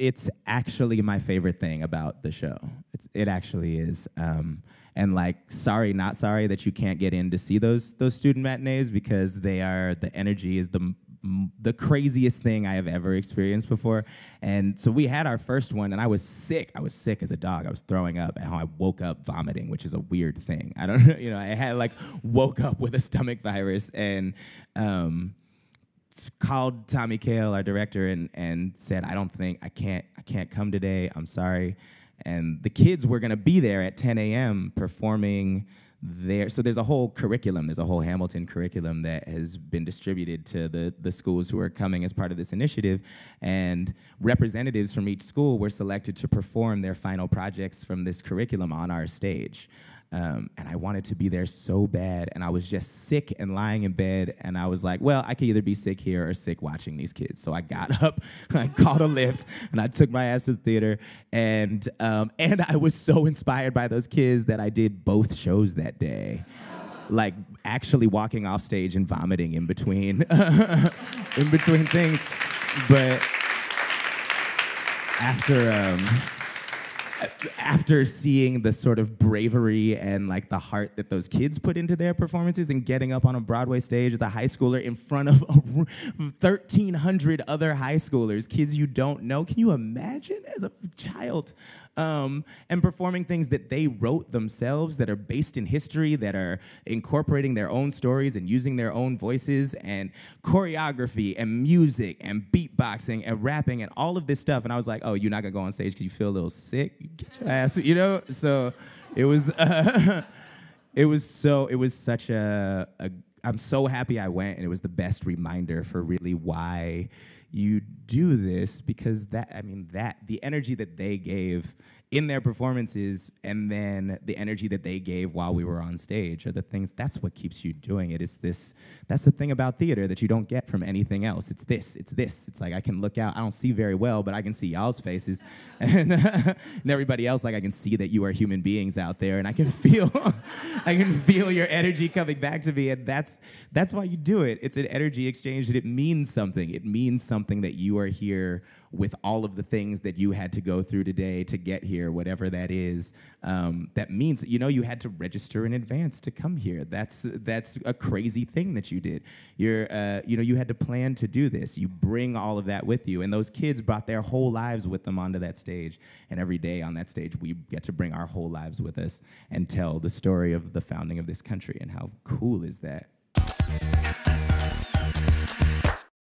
it's actually my favorite thing about the show. It's, it actually is. Um, and like, sorry, not sorry that you can't get in to see those those student matinees because they are the energy is the the craziest thing I have ever experienced before. And so we had our first one, and I was sick. I was sick as a dog. I was throwing up, and how I woke up vomiting, which is a weird thing. I don't know, you know, I had like woke up with a stomach virus, and um, called Tommy Kail, our director, and and said, "I don't think I can't I can't come today. I'm sorry." And the kids were gonna be there at 10 a.m. performing there. So there's a whole curriculum. There's a whole Hamilton curriculum that has been distributed to the the schools who are coming as part of this initiative, and representatives from each school were selected to perform their final projects from this curriculum on our stage. Um, and I wanted to be there so bad, and I was just sick and lying in bed, and I was like, well, I could either be sick here or sick watching these kids. So I got up, I called a Lyft, and I took my ass to the theater, and um, and I was so inspired by those kids that I did both shows that day, like actually walking off stage and vomiting in between, in between things, but after. Um, after seeing the sort of bravery and like the heart that those kids put into their performances and getting up on a Broadway stage as a high schooler in front of 1,300 other high schoolers, kids you don't know, can you imagine as a child? Um, and performing things that they wrote themselves that are based in history, that are incorporating their own stories and using their own voices and choreography and music and beatboxing and rapping and all of this stuff. And I was like, oh, you're not gonna go on stage because you feel a little sick? Get your ass, you know? So it was, uh, it was so, it was such a, a, I'm so happy I went and it was the best reminder for really why you do this because that, I mean, that, the energy that they gave in their performances and then the energy that they gave while we were on stage are the things that's what keeps you doing it. It's this that's the thing about theater that you don't get from anything else. It's this it's this. It's like i can look out i don't see very well but i can see y'all's faces. And, and everybody else like i can see that you are human beings out there and i can feel i can feel your energy coming back to me. And that's that's why you do it. It's an energy exchange and it means something. It means something that you are here with all of the things that you had to go through today to get here, year, whatever that is, um, that means you know you had to register in advance to come here. That's that's a crazy thing that you did. You're uh, you know you had to plan to do this. You bring all of that with you, and those kids brought their whole lives with them onto that stage. And every day on that stage, we get to bring our whole lives with us and tell the story of the founding of this country. And how cool is that?